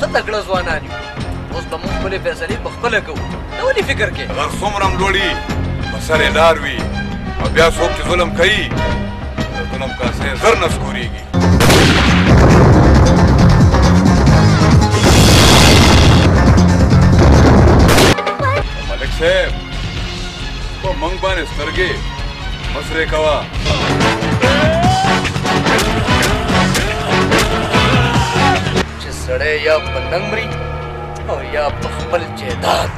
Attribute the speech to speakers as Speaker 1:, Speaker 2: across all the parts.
Speaker 1: څه تکړه ځوانان یو اوس به موږ خپلې فیصلې په خپله کوو ته ولې فکر کوې
Speaker 2: غر څومره هم لوړي په سر یې لار وي او بیا څوک چې ظلم کوي د ظلم کاسه یې زر نه سکورېږي په منګ باندې سترګې مسرې کوا
Speaker 1: چې سړی یا په ننګ مري او یا په خپل جیداد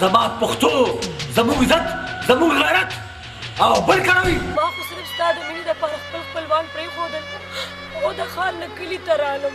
Speaker 1: زما پښتو زموږ عزت زموږ غیرت او بل کړوي
Speaker 3: ما خو صرف ستا د مینې لپاره خپل خپلوان پرېښودل او د ښار نه کلي ته رالم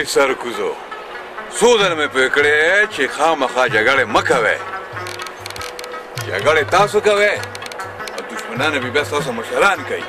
Speaker 2: ای سرکوزو څو ځل مې پوه کړی چې خامخا جګړې مه کوئ جګړې تاسو کوئ او دښمنان بیا ستاسو مشران کوي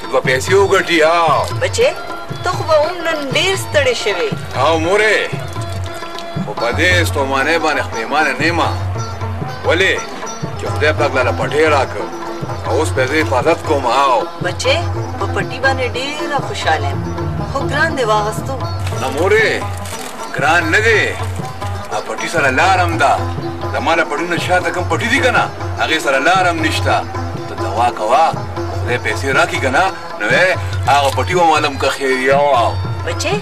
Speaker 2: ته به پیسې وګټي او
Speaker 4: بچې ته خو به هم نن ډېر ستړی شوې
Speaker 2: او مورې خو په دې ستومانۍ باندې ستومانه نه یم ولې چې خدای پاک لاله پټې راکړ او اوس به زه حفاظت کوم او
Speaker 4: بچې په پټي باندې ډېره خوشحاله یم خو ګران دې واغستو
Speaker 2: نه مورې ګران نه دی دا پټي سره لارم ده زما له پټي نه شاته کوم پټي دي که نه هغې سره لارم نشته ته دوا کوه خدای پیسې راکړي که نه نو هغه پټي به معلوم که خیریه
Speaker 4: وه بچې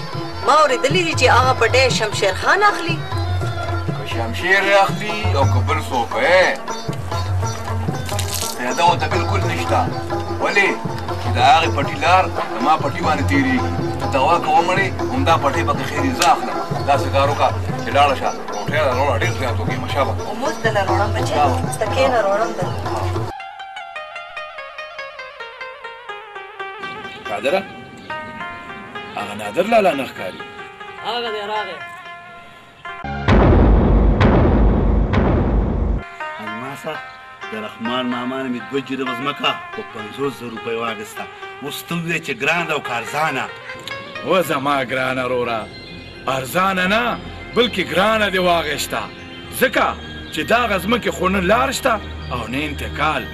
Speaker 4: ما اورېدلي دي چې هغه پټی شمشیر خان اخلي
Speaker 2: که شمشیر یې اخلي او که بل څوک پیدا ورته بلکل نشته ولې چې د هغې پټي لار زما پټي باندې تېرېږي ته دوا که ومړې همدا پټۍ به کښې دي زه اخلم داسې کار وکړه چې لاړه شه روټۍ له روړه ډېر زیات وکړې مشه به
Speaker 4: اوموس د له روړم بچی ته کېنه روړم د
Speaker 5: قادره هغه نادر لالا نه ښکاري
Speaker 6: هغه دی راغی
Speaker 7: د رحمان ماما نه مې دوه جیره ځمکه په پنځوس زره روپۍ واخیسته اوس ته ووایه چې ګرانه او که ارزانه
Speaker 5: و زما ګرانه وروره ارزانه نه بلکې ګرانه دې واخیسته ځکه چې دغه ځمکې خو نه لار شته او نه انتقال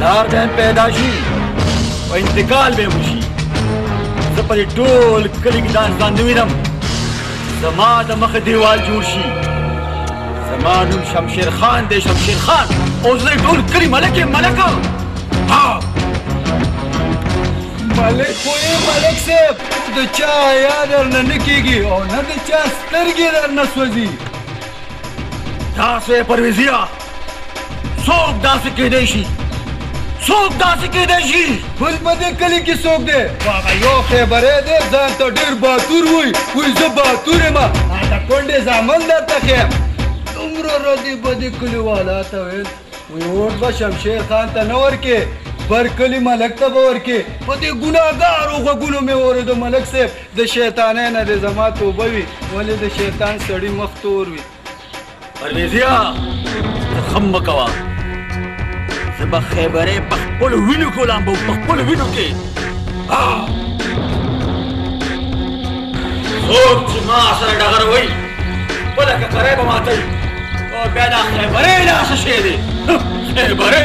Speaker 8: لار به پیدا شي او انتقال به وشي زه په دې ټول کلي کې ځان ځان وینم زما د مخه دیوال جوړ شي زما نوم شمشیر خان دی شمشیر خان او زه ټول کلي ملک یم ملک ها
Speaker 9: ملک خو یې ملک صاحب د چا یا درنه نه کېږي او نه د چا سترګې درنه سوځي
Speaker 8: داسې پرویزیه څوک داسې کېدای شي څوک داسې کېدای شي
Speaker 9: بل په دې کلي کې څوک دی هغه یو خیبری دی ځان ته ډېر باتور وایي وایي زه باتور یم ماته کونډې زامن درته ښیم دومره ردې بدې کلیوالا ته ویل وایي اوټ به شمشیر خان ته نه ورکې بر کلي ملک ته به ورکې په دې ګناهګارو غوږونو مې واورېدو ملک صاحب د شیطانه نه دې زما توبه وي ولې د شیطان سړی مخ تور وي
Speaker 8: پرویزیا ته خم مکوا زه به خیبرې په خپل وینو کې ولامبو په خپل وینو کې څوک چې ما سره ډغر وایي خپله ککری به ماتوي او بیا دا خیبرې دا څه شی دی خیبرې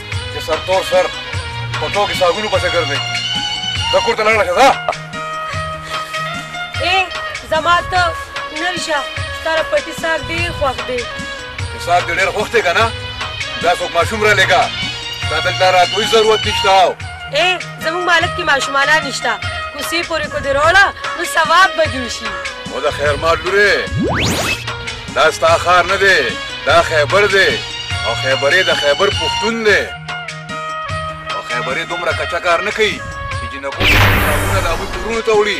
Speaker 2: چې سرتور سر په تو کې ساګونو پسې ګرځي زه کور ته لاړه شه ځه
Speaker 6: ای زما ته نن شه ستاره پټي ساګ ډېر خوښ دی
Speaker 2: ساګ دې ډېر خوښ دی که نه دا څوک ماشوم را لېږه دا دلته راتلوی ضرورت نشته
Speaker 6: ای زموږ مالت کې ماشومانا نشته کوسې پورې کو دې روړه نو ثواب به دې وشي
Speaker 2: نو د خیر مال لورې دا ستا ښار نه دی دا خیبر دی او خیبرې د خیبر پښتون دی او خیبرې دومره کچه کار نه کوي چې جنکو د هغوی کورونو ته وړي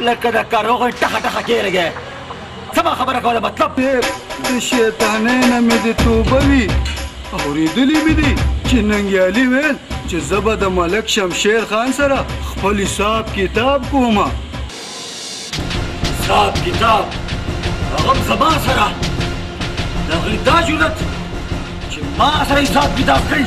Speaker 8: لکه د کاروغې ټخه ټخه کېرګی سمه خبره کوله مطلب ډېر
Speaker 9: د شیطانۍ نه مې دې توبه وي اورېدلي مې دي چې ننګیالي ویل چې زه به د ملک شمشیر خان سره خپل حساب کتاب کوم
Speaker 8: حساب کتاب هغه هم زما سره د هغوی دا جرت چې ما سره حساب کتاب کوي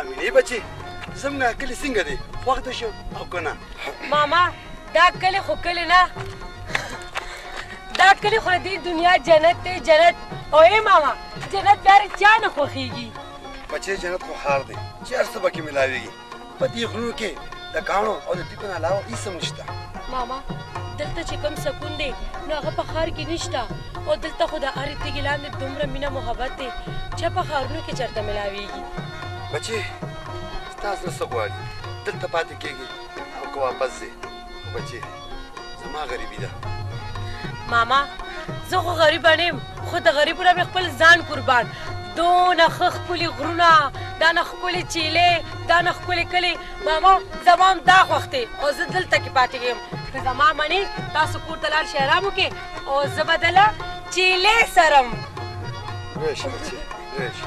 Speaker 10: امینې بچي زموږ کلی څنګه دی خوښ دې شو او که نه
Speaker 6: ماما دا کلی خو کلی نه دا کلی خو دې دنیا جنت دی جنت او ای ماما جنت بیا چا نه خوښیږي
Speaker 10: بچې جنت خو ښار دی چې هر څه پکې ملاویږي په دې غرونو کې د کاڼو او د تیکو نه علاوه هیڅ هم نشته
Speaker 6: ماما دلته چې کوم سکون دی نو هغه په ښار کې نشته او دلته خو د هرې تیږې لاندې دومره مینه محبت دی چې په ښارونو کې چېرته میلاویږي
Speaker 10: بچې ستا زړه څه غواړي دلته پاتې کېږې او که واپس ځې خو بچې زما غریبي ده
Speaker 6: ماما زه خو غریبه نه یم خو د غریبو نه مې خپل ځان قربان دونه ښه ښکلي غرونه دا نه ښکلې چیلې دا نه ښکلې کلې ماما زما هم دا خوښ دی او زه دلته کې پاتې کېږم که زما منې تاسو کور ته لاړ شئ ارام وکړئ او زه به دله چیلې سرم
Speaker 10: راشي بچي راشي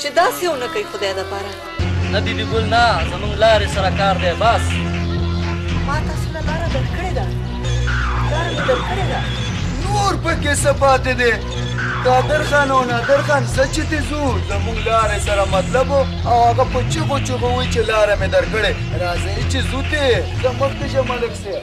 Speaker 3: چی داسی ونه
Speaker 4: کړی خدای دپاره.
Speaker 1: نه بی بی ګل نه زمونږ لاری سره کار دی بس.
Speaker 4: ما تاسو له لاره درکړی ده لاره می درکړی ده.
Speaker 3: نور پکی څه پاتی دی قادر خان او نادر خان ځه چی تی ځو زمونږ لاری سره مطلب او هغه په چیغو چیغو وی چی لاره می درکړی راځی چی ځو تی ځه مخکی شه ملک
Speaker 11: صیب.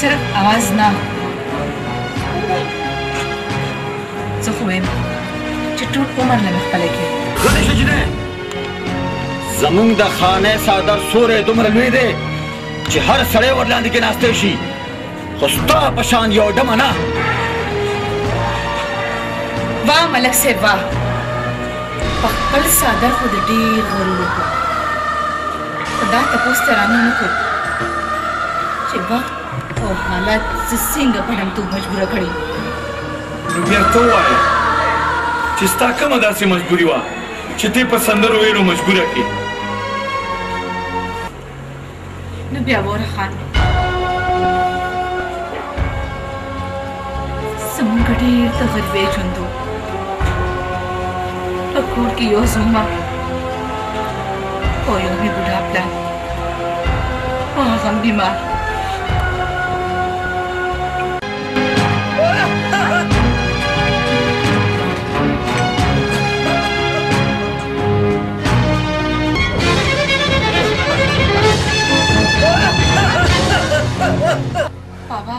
Speaker 11: صرف आवाज نه زه خو وایم چې ټول عمر له خپل کې
Speaker 8: غلی شې جنې زمونږ د خانه صادر سورې دومره لوی دی چې هر سړی ورلاندې کې ناشته شي خو ستا په شان یو ډمه نه
Speaker 11: واه ملک صاحب واه په خپل صادر خو د ډېر غرور وکړ خو دا تپوس ترې رانه نه کړ چې وخت او حالت زه څنګه په ډمتوب مجبوره کړی وم.
Speaker 5: نو بیا ته ووایه چې ستا کومه داسې مجبوري وه چې تۀ په سندرو ویلو مجبوره کړې؟
Speaker 11: نو بیا وروره خان! زمونږ ډیر د غریبې ژوندو په کور کې یو زوی ما او یو مې بوډا پلار په هغه هم بیمار
Speaker 12: بابا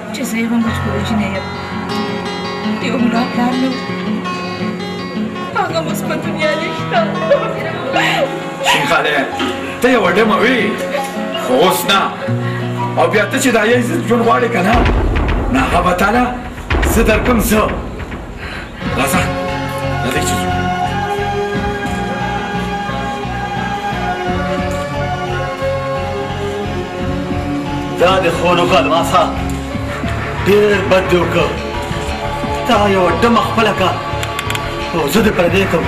Speaker 12: چې
Speaker 11: زه یوه مجبورې جینۍ یم یو ملا پلار مې هغه اوس په دنیا نشته
Speaker 5: شین خاله ته یوه ډمه وې خو اوس نه او بیا ته چې د عیز ژوند غواړې که نه نو هغه به تاله زه درکم زه
Speaker 8: دا د خونو غلواسه ډېر بد دی وکړ تا یوه ډمه خپله کړه او زه دې پردی کړم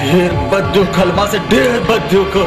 Speaker 8: ډېر بد دی وکړ غلواسه ډېر بد دی وکړ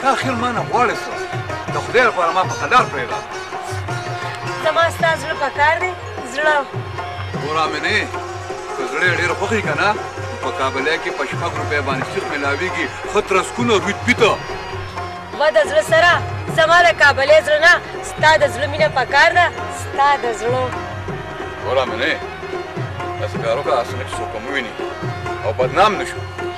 Speaker 2: ته اخر ما نه غواړې څه د خدای لپاره ما په قدار پرېږده
Speaker 6: زما ستا زړه په کار دی زړه
Speaker 2: ګوره مینې که زړه یې ډېر خوښي که نه په کابله کې په شپږ روپۍ باندې سیخ میلاویږي ښه ترسکونه روی پیته
Speaker 6: و د زړه سره زما د کابلې زړه نه ستا د زړه مینه په کار ده ستا د زړه
Speaker 2: ګوره مینې داسې کار وکړه هسې نه چې څوک ومویني او بدنام نه شو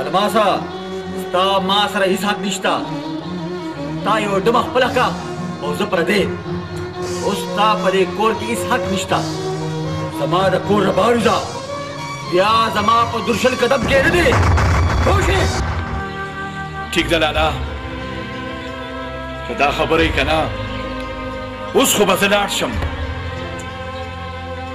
Speaker 8: الماسه ستا ما سره هیڅ حق نشته تا یو ډمه خپله کړه او زه پردی اوس ستا په دې کور کې هیڅ حق نشته زما د کور نه بهر وځه بیا زما په درشل قدم کې نه دی پوه شې
Speaker 5: ټیک ده لالا که دا خبره یې که نه اوس خو به زه لاړ شم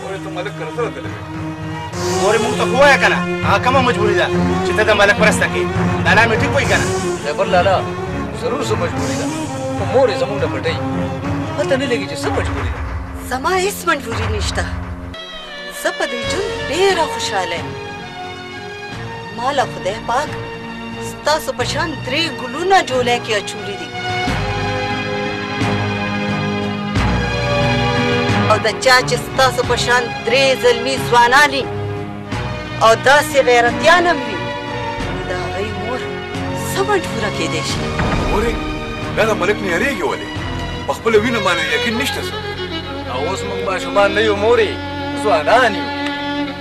Speaker 5: مورې ته ملک کره
Speaker 8: سره تللی مورې موږ ته خو وایه که نه
Speaker 12: هغه کومه مجبوري ده چې ته د ملک مرسته کوې لالا مې ټیک وایي که نه
Speaker 1: خیبر لالا ضرور څه مجبوري ده خو مورې زموږ نه پټوي پته نه لګي چې څه مجبوري ده
Speaker 4: زما هیڅ مجبوري نشته زه په دې ژوند ډېره خوشحاله یم مالا خدای پاک ستاسو په شان درې ګلونه جولای کې اچولي دي او د چا چې ستاسو په شان درې زلمي ځوانان دي او داسې غیرتیان هم وي د هغوی مور څه مجبوره کېدی شي
Speaker 2: مورې دا د ملک نه یارېږي ولې په خپله وینه باندې یقین نشته څه
Speaker 1: او اوس موږ ماشومان نه یو مورې ځوانان یو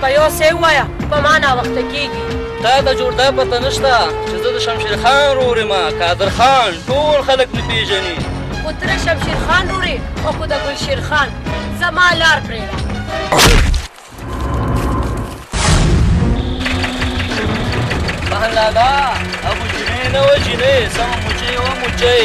Speaker 4: ته يو څۀ ووايه په
Speaker 6: ما ناوخته کيږي.
Speaker 13: تا ته جوړ دا پته نشته چې زه د شمشير خان ورور يم قادر خان ټول خلک مې پيژني.
Speaker 6: خو تره شمشير خان رورې او که د ګلشير خان زما لار پرېږده.
Speaker 13: بهن لالا ابو جنې نه وه جنې سمه مچۍ
Speaker 12: وه
Speaker 4: مچۍ.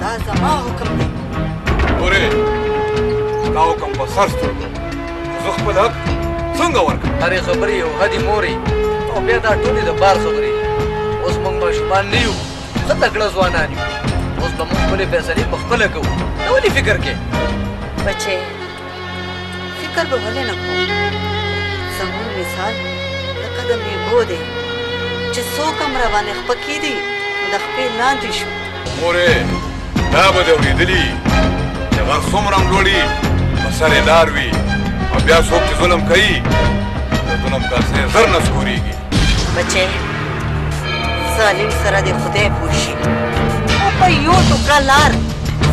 Speaker 4: دا زما حکم دی
Speaker 2: ګورې دا حکم په سر سترګو زه خپل حق څنګه ورکړم
Speaker 1: هرې خبرې یو حدي مورې او بیا دا ټولې د بار خبرې اوس موږ ماشومان نه یو ښه تکړه ځوانان یو اوس به موږ خپلې فیصلې په خپله کوو ته ولې فکر کې
Speaker 4: بچې فکر به ولې نه کوم زموږ مثال لکه د میوو دی چې څوک هم راباندې خپه کېدي نو د خپې لاندې شو
Speaker 2: مورې دا به دې اورېدلي چې غر څومره هم لوړي په سر یې لار وي او بیا څوک چې ظلم کوي د ظلم کاسې زر نه سکورېږي
Speaker 4: بچې ظالم سره دې خدای پوه شي او په یو ټوکه لار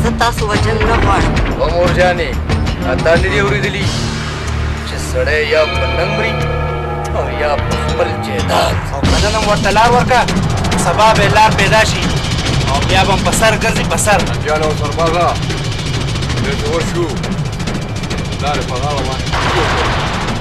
Speaker 4: زه تاسو وژل نه غواړم
Speaker 1: او مور جانې تا نه دي اورېدلي چې سړی یا په ننګ مري او یا په خپل جیداد
Speaker 12: او که نن هم ورته لار ورکړه سبا به یې لار پیدا شي او بیا به هم په سر ګرځي په سر
Speaker 2: جان او سربازه ډېر جوړ شو لارې په غاړه باندې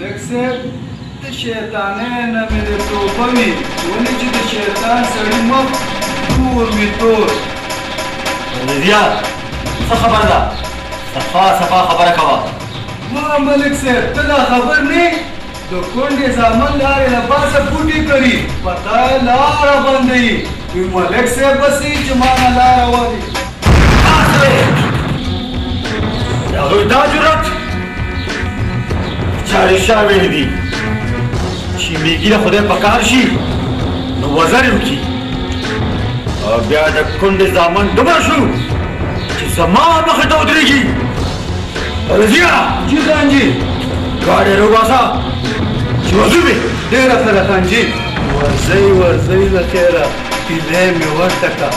Speaker 9: ډک صیب ته شیطانه نه مې د توبه وي ولې چې د شیطان سړي مخ تور وي تور
Speaker 8: رضیه څه خبر ده صفا صفا خبره کوه
Speaker 9: واه ملک صاحب ته لا خبر نه یې د کونډې زامن لارې له پاسه بوټي کري په تا لاره بنده یي وي ملک صاحب بس یي چې ما نه لاره وهي
Speaker 8: هغوی دا جرأت چارې شاه ویلي دي چې میږي له خدای په کار شي نو وزر یې وکړي او بیا د کونډې زامن دومره شو چې زما مخې ته ودرېږي ورځیا
Speaker 9: چې خان جی
Speaker 8: ګاډی روباسا چې وځو به
Speaker 9: ډېره ښه ده خان جی ورځئ ورځئ له خیره هیلۍ مې ورته کړه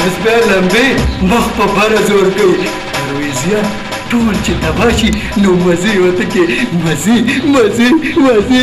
Speaker 9: اوس بیا لمبې مخ په بره زور کوي پرویزیا ټول چې تبا شي نو مزې ورته کې مزې مزې مزې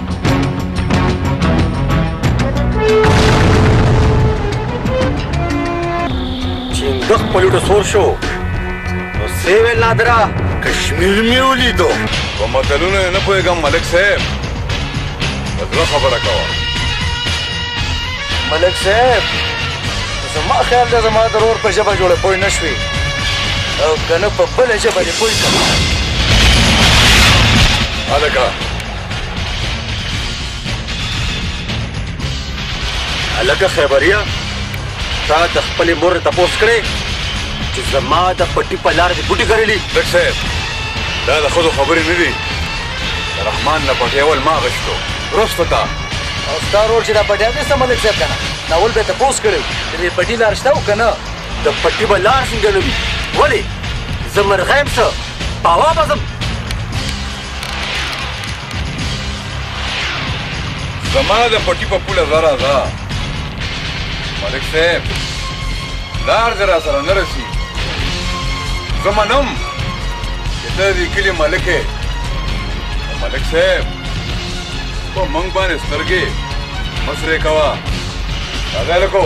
Speaker 10: چنګښ په لوټو سور شو نو سې ویل نادرا کشمیر مې ولیدو
Speaker 2: په متلونو نه پوهېږم ملک صاحب په زړه خبره کوه
Speaker 1: ملک صاحب زما خیال ده زما د ورور په ژبه جوړه پوه نه شوې او که نه په بله ژبه دې پوه کړم
Speaker 2: هلکه
Speaker 10: هلکه خیبریا تا د خپلې مور ته پوس کړې چې زما د پټي په لار دې بوټي کرلي
Speaker 2: ډاکټر صاحب دا د ښځو خبرې نه دي رحمان له پټي اول ما غشتو وروسته تا
Speaker 1: او ستا رور چې دا پټی دی ستا ملک صاحب که نه دا اول به یې تپوس کړی و چې د پټي لار شته او که نه
Speaker 10: د پټي به لار څنګه نه وي ولې زه مرغه یم څه باوا به ځم
Speaker 2: زما د پټي په پوله زره ده ملک صاحب لار دې را سره نه رسي زه منم چې ته دې کلي ملک یې ملک صاحب په موږ باندې سترګې مه سرې کوه راځه
Speaker 10: هلکو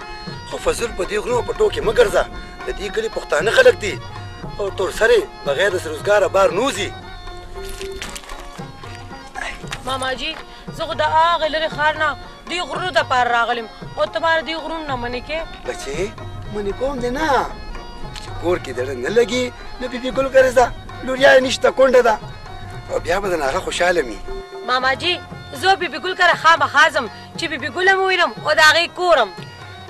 Speaker 10: خو فضل په دې غرو په ټوکې مه ګرځه د دې کلي پښتانه خلک دي او تور سره بغیر د سروزګاره بار نوځي
Speaker 6: ماما جی زه خو د هغه لري خار نه دی غرونو د پار راغلم او تمار دی غرونو نه منې کې
Speaker 10: بچي منې کوم دی نه چې کور کې دړه نه لګي نو بیبي ګل ګرځه لوریا نشته کونډه ده او بیا به د هغه خوشاله می
Speaker 6: ماما جی زه بیبي ګل کر خامخازم چې بي بي ګل هم ووینم او د هغې کور
Speaker 10: هم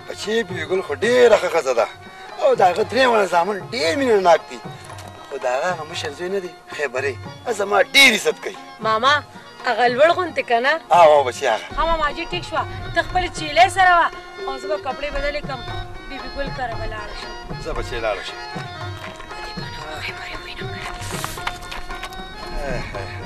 Speaker 10: بچې بي بي ګل خو ډېره ښه ښځه ده او د هغه درې واړه زامن ډېر مینه ناک دي خو د هغه هغه مشر زوی نه دی خیبرې زما ډېر عزت کوي
Speaker 6: ماما هغه لوړ غونتی که نه
Speaker 10: او بچې هغه
Speaker 6: ها ماما جي ټیک شوه ته خپلې چیلې سره وه او زه به کپړې بدلې کړم بي بي ګل کره به لاړه شم
Speaker 10: زه بچې لاړه شم
Speaker 4: Hey, hey, hey.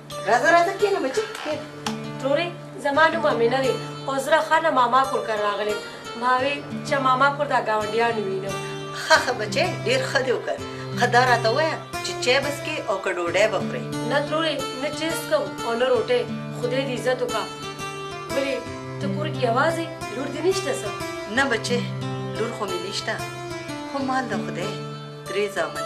Speaker 6: راځه راځه کینه بچی کینه تروري زما نوم امینه دی او زه خانه ماما کور کار راغلم ما وی چې ماما کور دا گاونډیان وینم
Speaker 4: ښه ښه بچی ډیر ښه دی وکړ خدا راته وایه چې چای بس کې او که ډوډۍ به خورې
Speaker 6: نه تروري نه چای څکم او نه روټۍ خدای دې عزت وکړه ولې ته کور کې یوازې لور دې نشته څه
Speaker 4: نه بچی لور خو مې نشته خو مال د خدای درې زامن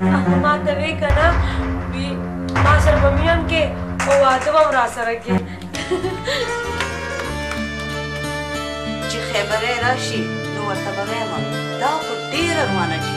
Speaker 6: هغه ما ته وی کنه وی ما سره به مینم کې او واده به را سره کې
Speaker 4: چې خبره راشي نو ورته به وایم دا خو ډیر ارمانه جی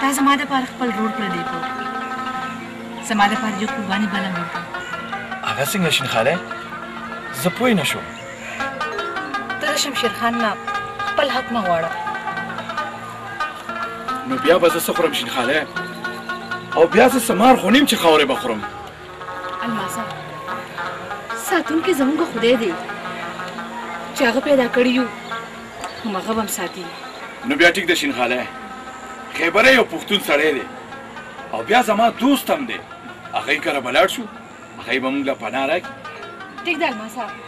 Speaker 4: تا
Speaker 11: زما د پاره خپل رور کړی دی زما د پاره یو قرباني بله هم وکړه
Speaker 5: هغه څنګه شین خاله زه پوه نه شوم
Speaker 11: ته د شمشیر خان نه خپل حق مه غواړه
Speaker 5: نو بیا به زه څه خورم شین خاله او بیا زه څه مار خونیم چې خاورې به خورم
Speaker 11: الماسه ساتونکی زمونږ خدای دی چې هغه پیدا کړی یو هم هغه به هم ساتي
Speaker 5: نو بیا ټیک د شینخالی خیبری یو پښتون سړی دی او بیا زما دوست هم دی هغه کره به لاړ شو هغه به موږ له پناه راکړي
Speaker 11: ټیک ده الماسه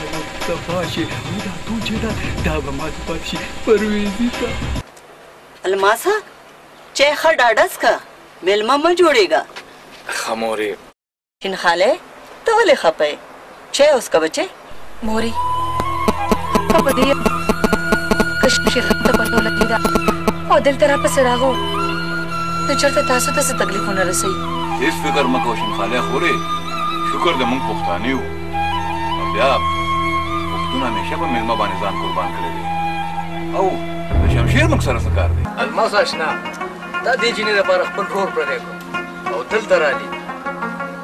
Speaker 11: مصطفی شي
Speaker 8: او دا
Speaker 9: ټول چې ده دا به ماته پاتې شي پرویزي ته.
Speaker 4: الماسه چای ښه ډاډه څښه میلمه مه جوړیږه.
Speaker 5: ښه مورې.
Speaker 4: شین خاله ته ولې خپه یې چای وڅښه بچې.
Speaker 11: مورې خپه په دې یم که شمشیر خان ته پته ولګي دا او دلته راپسې راغو نو چرته تاسو ته څه تکلیف ونه رسوي.
Speaker 2: هیڅ فکر مه کوه شین خاله خورې شکر دی موږ پښتانه یو. او بیا پښتون همیشه په مېلمه باندې ځان قربان کړی دی او د شمشیر موږ سره څه کار دی
Speaker 1: الماس اشنا دا دې جینې لپاره خپل رور پرې کړو او دلته رالی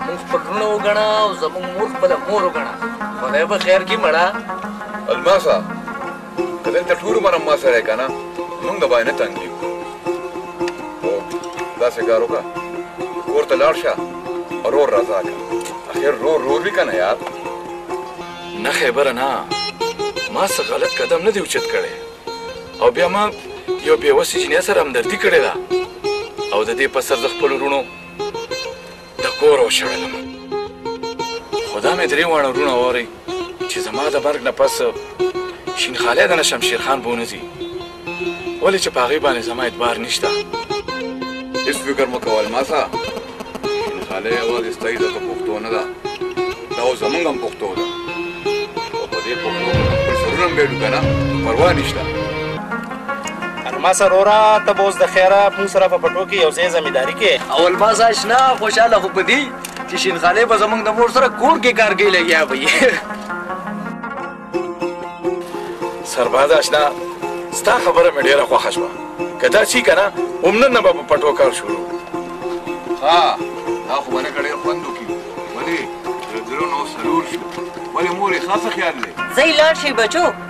Speaker 1: موږ خپل رونه وګڼه او زموږ مور خپله مور وګڼه خدای به خیر کې مړه
Speaker 2: الماسه ته دلته ټول عمر هم ما سره یې که نه مونږ به یې نه تنګېږو خو داسې کار وکړه کور ته لاړ شه رور رضا کړه اخر رور رور وي که نه یار
Speaker 5: نه خیبره نه ما څه غلط قدم نه دی اوچت کړی او بیا ما یو بېوسې جنۍ سره همدردي کړې ده او د دې په سر د خپلو وروڼو د کور وشړلم خو دا مې درې واړه وروڼه واورئ چې زما د مرګ نه پس شین خالی د شمشیر خان بونه دي ولې چې په هغوی باندې زما اعتبار نشته
Speaker 2: هېڅ فکر مه کوه الماسه شین خالی یوازې ستا عزت پښتو نه ده دا اوس زمونږ هم پښتو ده او په دې پښتو خپل سرونه هم ګډو که نه پروا نشته
Speaker 14: الماسه روره ته به اوس د خیره مونږ سره په پټو کې یو ځای زمینداري کې
Speaker 1: او الماسه اشنا خوشاله خو په دې چې شینخانه به زمونږ د مور سره کور کې کار کوي لګیا وي
Speaker 5: سرباز اشنا ستا خبره مې ډیره خوښه شوه که دا چی کنه هم نن به په پټو کار شروع
Speaker 2: ها دا خو باندې کړي خوند وکي ولې درو نو سلور شو ولې مور یې خاصه خیال لري
Speaker 4: زې لاړ شي بچو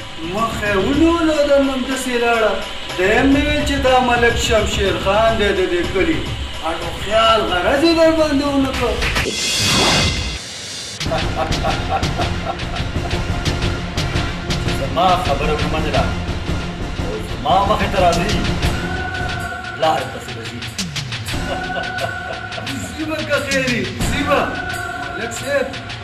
Speaker 9: مخه یې ونیوله دم همدسې لاړه دی هم نه ویل چې دا ملک شمشیر خان دی د دې کلي اټو خیال غرض یې در باندې ونه کړ.
Speaker 8: چې زما خبره ومنله او زما مخې ته راځي لارې پسې به ځي. زی به کښېني زی به ملک صیب.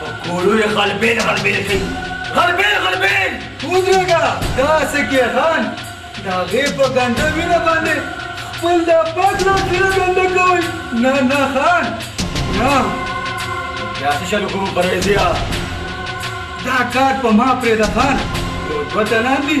Speaker 8: ګولوی غلبیل غلبیل کوي غلبیل غلبیل
Speaker 9: ودرېږه دا سکې خان د هغې په ګنده وینه باندې خپل دا پاک لاسونه ګنده کوئ نه نه خان نه
Speaker 8: دا څه شل کوم پرویزیا
Speaker 9: دا کار په ما پرېږده خان یو دوه تنان دي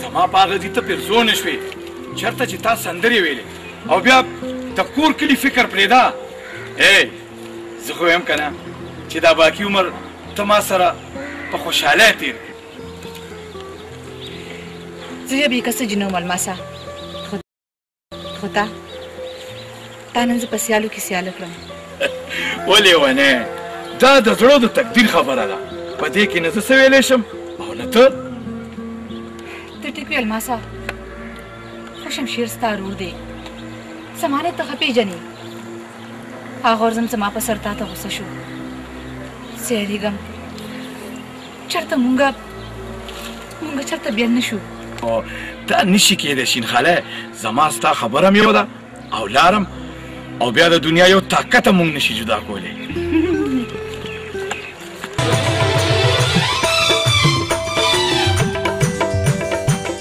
Speaker 11: زما
Speaker 5: په هغه ځي ته پرزو نه شوې چېرته چې تا سندرې ویلې او بیا د کور کلي فکر پرېږده ای زه خو وایم که نه چې دا باقي عمر ته ما سره په خوشحالۍ تېر کړې
Speaker 11: زه بې کسه جنوم الماسه خو تا تا نن زه په سیالو کې سیاله کړم
Speaker 5: ولې ونه دا د زړه د تقدیر خبره ده په دې کې نه زه څه ویلی شم او نه ته
Speaker 11: ته ټیک ویل ماسا خو شمشیر ستا ورور دی زمانه ته ښه پېژنې هغه ورځم زما په سر تا ته غوسه شو سیریږم چرته مونږه مونږه چرته بیا
Speaker 5: نشو دا نشي کېدای شین خاله زما ستا خبره هم یو ده او لارم او بیا د دنیا یو طاقت هم مونږ نشي جدا کولی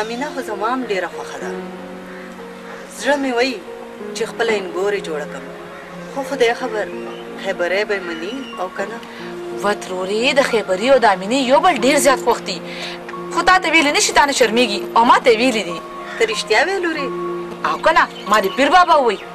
Speaker 11: امینه
Speaker 4: خو زما هم ډېره خوښه ده، زړه مې وایي چې خپله انګور یې جوړه کړم، خو خدای خبر خیبری به یې مني او که
Speaker 11: نه؟ وه تروره د خیبری او د امینې یو بل ډېر زیات خوښ دي، خو تا ته ویلي نه شي، تا نه شرمېږي او ما ته یې ویلي دي.
Speaker 4: ته رښتیا وایې لورې؟
Speaker 11: او
Speaker 14: که نه؟ ما
Speaker 1: دې
Speaker 2: پیر بابا ووایي.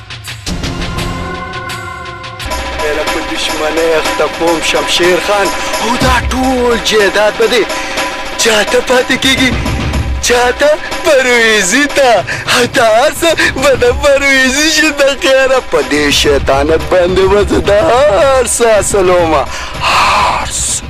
Speaker 2: پهله په
Speaker 9: دشمنۍ اخته کوم شمشیر خان او دا ټول جیداد به دې چاته پاتې کېږي چاته پرویزي ته او دا هر څه به د پرویزي شي د خیره په دې شیطانت باندې به زه د هر څه اصلومه هر څه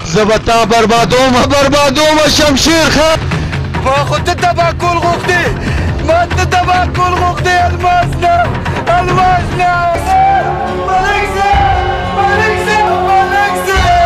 Speaker 9: زه به تا بربادوم بربادوم شمشیر خان ما خو ته تبا کول غوښتې ما ته تبا کول غوښتې الماس نه الماس نه ملک صاحب ملک صاحب ملک صاحب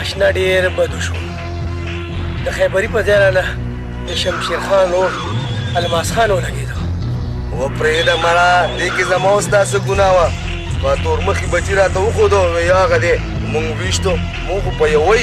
Speaker 15: اشنا ډیر بد شو د خیبری په ځای نه د شمشیر خان او الماس خان ولګېدو
Speaker 10: و پرېږده مړه دې کې زما اوس داسې ګناه وه ما تور مخي بچی راته وښودو وی هغه دی مونږ ویشتو مونږ په یوی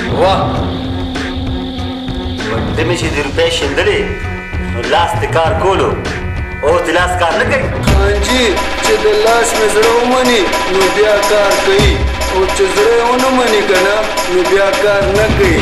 Speaker 10: واه ته
Speaker 15: مې
Speaker 12: چې د روپۍ شیندلې نو لاس د کار کولو او د لاس کار نه کوي
Speaker 9: خانجي چې د لاس مې زړه ومني نو بیا کار کوي او چې زړه یې ونه مني که نه نو بیا کار نه کوي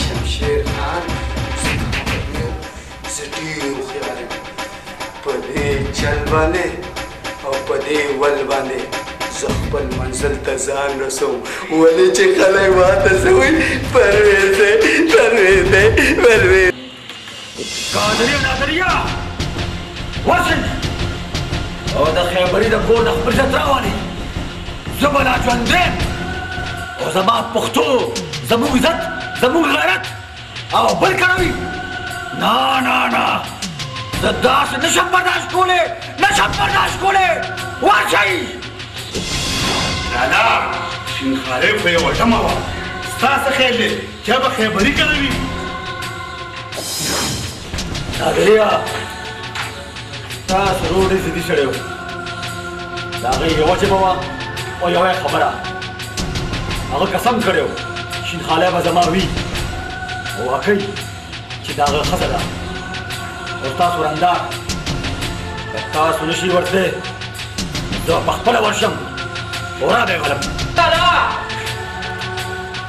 Speaker 9: شمشیر خان زه ډېر هوښیار یم په دې چل باندې او په دې ول باندې زه خپل منزل ته ځان رسوم ولې چې خلک ماته څه وایي پرویز دی پرویز دی پرویز
Speaker 8: قادری او نادریا ورشئ او د خیبري د کور نه خپل شت راوالي زه به لا ژوندی یم او زما پښتو زموږ عزت زموږ غیرت او بل کړوي نه نه نه زه داسې نه شم برداشت کولی نه شم برداشت کولی ورشئ
Speaker 7: لالا شین خالې خو یې وژمه وه ستا څه خیال دی چا به خیبری کړی
Speaker 8: وي. ښاغلیه! ستاسو ورور ډېر ضدي سړی و. د هغه یوه ژبه وه او یوه یې خبره. هغه قسم کړی و، شینخالی به زما وي او واقعي! چې دا غه خزه ده او تاسو رنګدار که تاسو نشي ورته زه په خپل ورشم ورا به ولم
Speaker 13: تلا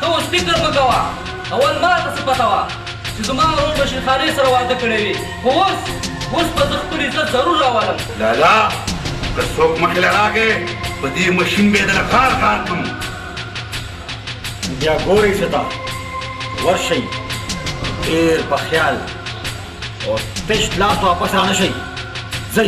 Speaker 13: ته اوس فکر وکوا اول ما ته څه پتا وا چې زما ورور بشیر خانه سره واده کړی وي خو اوس اوس په زه خپل عزت ضرور راولم
Speaker 7: لالا که څوک مخې لراګې په دې ماشین به د خار خار کوم
Speaker 8: بیا ګوري چې دا ورشي ډیر په خیال او تش لاس واپس
Speaker 4: رانه شي ځي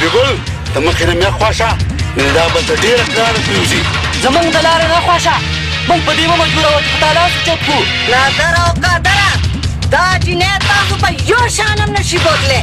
Speaker 7: بیګل ته مخې نه مې خوښه دا به ته ډېره ګرانه پرېوځي
Speaker 13: زمونږ د لارې نه خوښه مونږ په دې مه مجبوروه چې په تا لاس چوپ کړو
Speaker 4: نادره او قادره دا جینۍ تاسو په یو شان هم نشي بوتلی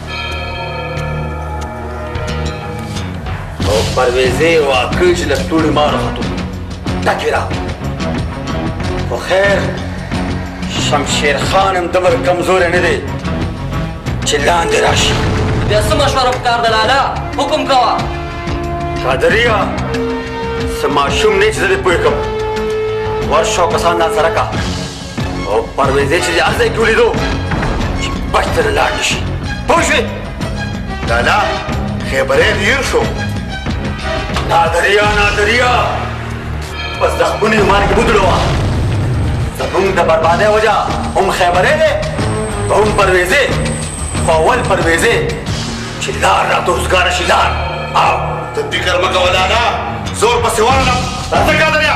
Speaker 8: پرویزې واقع چې له ستوري مار خطو ټکې را خو خیر شمشیر خان هم دومره کمزوری نه دی چې لاندې راشي
Speaker 13: بیا څه مشوره پکار ده لالا حکم کوه
Speaker 8: قادریا څه ماشوم نه چې زه دې پوه کړم ورشه او کسان ځان سره کا او پرويزې چې هر ځای کې ولیدو چې بچ ته لاړ نه شي پوه شوې
Speaker 10: لالا خیبرې دیر شو
Speaker 8: نادریا نادریا بس د خپل ایمان کې بدلو زمونږ د بربادۍ وجه هم خیبرې دی هم پرويزې خو اول پرويزې چې لار راته روزګاره شي لار
Speaker 10: او ته فکر مه کوه لالا زور پسې وړم راځه قادریا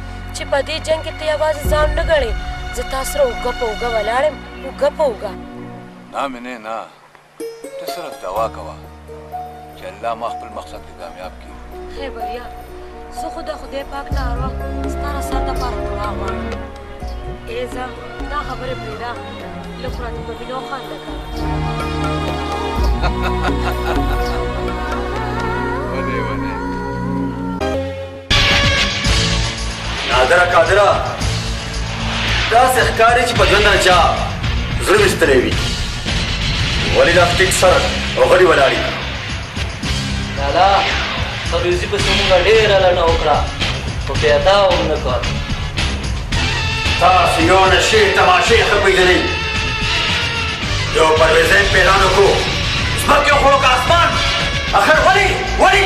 Speaker 6: چې په دې جنګ کې ته یوازې ځان نه ګڼې زه تا سره اوږه په اوږه ولاړ یم اوږه په اوږه
Speaker 2: نه مینې نه ته صرف دعا کوه چې الله ما خپل مقصد کې کامیاب کړي
Speaker 6: خیر بریا زه خو د خدای پاک نه هر وخت ستا را سر دپاره دعا غواړم ای ځه دا خبرې پرېږده له قرآن مبینه
Speaker 2: وخانده کړه
Speaker 8: نادره قادره داسې ښکاري چې په ژوند نه چا زړه ویستلی وي ولې دا ټیک سر او غلي ولاړي
Speaker 13: لالا سرویزي په څومره ډېره لنډه وکړه خو پیدا هم نه کړ
Speaker 8: تاسو یو نشې تماشې ښه پېژنئ یو پرویزی پیلانو کو ځمکې خو که اسمان اخر ولې ولې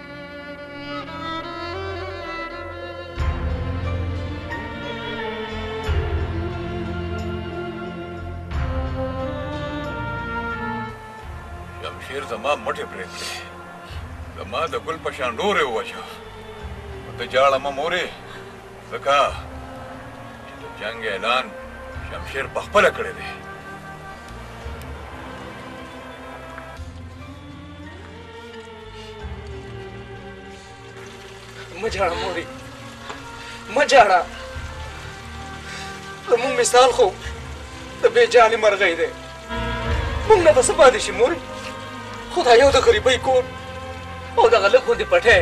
Speaker 2: شمشیر زما مټې پرې کړې زما د ګل په شان ډورې ووژه خو ته جاړه مه مورې ځکه چې د جنګ اعلان شمشیر په خپله کړی دی
Speaker 1: مه ژاړه مورې مه ژاړه زموږ مثال خو د بې جانې مرغۍ دی موږ نه به څه پاتې شي مورې خو دا یو د غریبۍ کور او دغه لږ غوندې پټی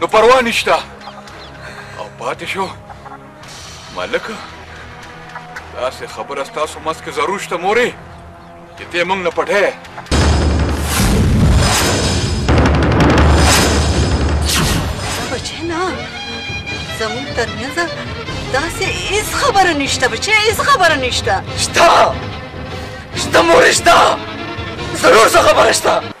Speaker 2: نو پروا نشته او پاتې شو ملک داسې خبره ستاسو منځ کې ضرور شته مورې چې ته موږ نه پټه
Speaker 4: بچې نه زموږ ترمنځ داسې هیڅ خبره نشته بچې هیڅ خبره نشته
Speaker 16: شته شته مورې شته ضرور څه خبره شته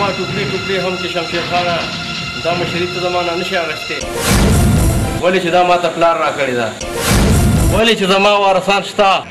Speaker 8: ما ټوکري ټوکري هم چې شمشیر خانه دا مشري ته زمانه نشي اغشته ولې چې دا ماته پلار را کړی دا ولې چې زما وارثان شته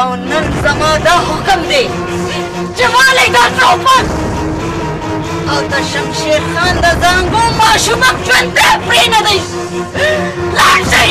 Speaker 17: او
Speaker 4: نن زما دا حکم دی چې والې دا ټوپک او د شمشیر خان د زنګو ماشومک ژوندی
Speaker 2: پرې نه دی لاړ شئ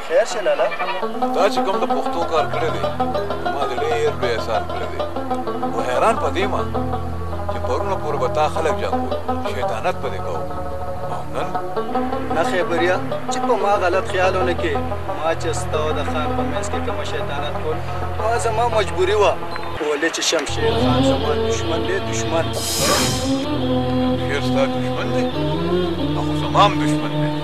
Speaker 9: خیر شه لالا
Speaker 2: دا چې کوم د پښتو کار کړی دی ما د ډېر بې احسان کړی دی خو حیران په دې ما چې پرونه پورې به تا خلک جاکو شیطانت پرې کوو او نن
Speaker 9: نه خبریا چې په ما غلط خیالونه کې ما چې ستا او د خان په منځ کې کوم شیطانت کول ما زما مجبوري وه ولې چې شمشیر خان زما دشمن دی دشمن
Speaker 2: شیر ستا دشمن دی خو زما هم دشمن دی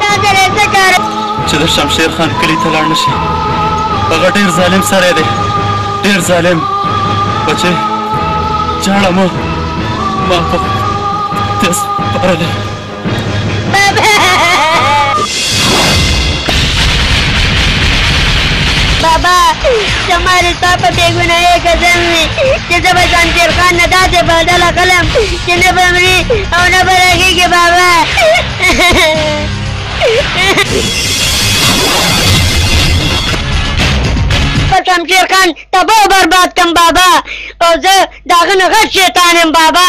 Speaker 1: دا
Speaker 18: ځل یې
Speaker 3: څه کار
Speaker 18: چې د شمشیر خان کلي ته لاړ نه شي هغه ډېر ظالم سړی دی ډېر ظالم بچې جاړه مو ما په دې سپارلی
Speaker 3: بابا شمارې ستا په بېګناهۍ قسم وي چې زه به شمشیر خان نه داسې بدله کړم چې نه به مري او نه به رغېږي بابا پر شمشیر خان تباه برباد کم بابا او زه د هغه نه غټ شیطان یم بابا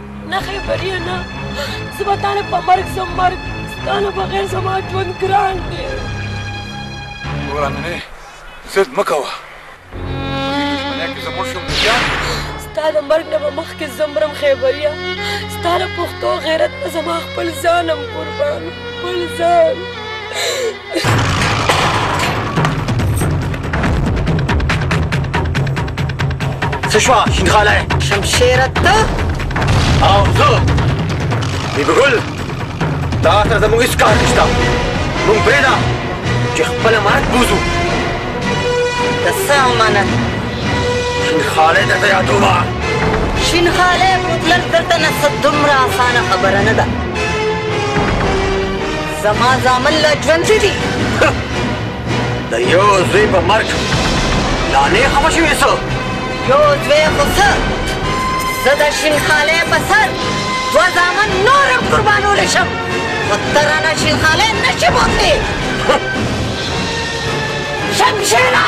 Speaker 4: نه خیبریه نه زه
Speaker 6: به تا نه په مرګ ځم مرګ ستا نه بغیر زما ژوند ګران دی
Speaker 2: ګوره مینې
Speaker 19: ضد مه کوه دښمنۍ کې زه مړ شم
Speaker 6: ستا د مرګ نه به مخکې زه مرم خیبریه ستا د پښتو غیرت ته زما خپل ځان هم قربان خپل ځان
Speaker 8: څه شوه شینخالی
Speaker 4: شمشیره ته
Speaker 8: او زه بیبګل دا سره زموږ هېڅ کار نشته موږ پرېږده چې خپله مرګ بوځو
Speaker 4: د څه امانت
Speaker 8: شینخالی درته یادومه
Speaker 4: شینخالی بوتلل دلته نه څه دومره اسانه خبره نه ده زما زامن لا ژوندي دي
Speaker 8: د یو زوی په مرګ لا نه یې خفه شوې څه
Speaker 4: یو زوی خو څه زه د شینخالۍ په سر دوه زامن نور هم قربانولی شم خو ته رانه شینخالۍ نه شې بوتلی
Speaker 19: شمشېره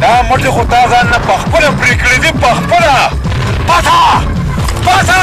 Speaker 19: دا
Speaker 2: مټې خو تا ځان نه په خپله پرې کړې دي په خپله پسه پسه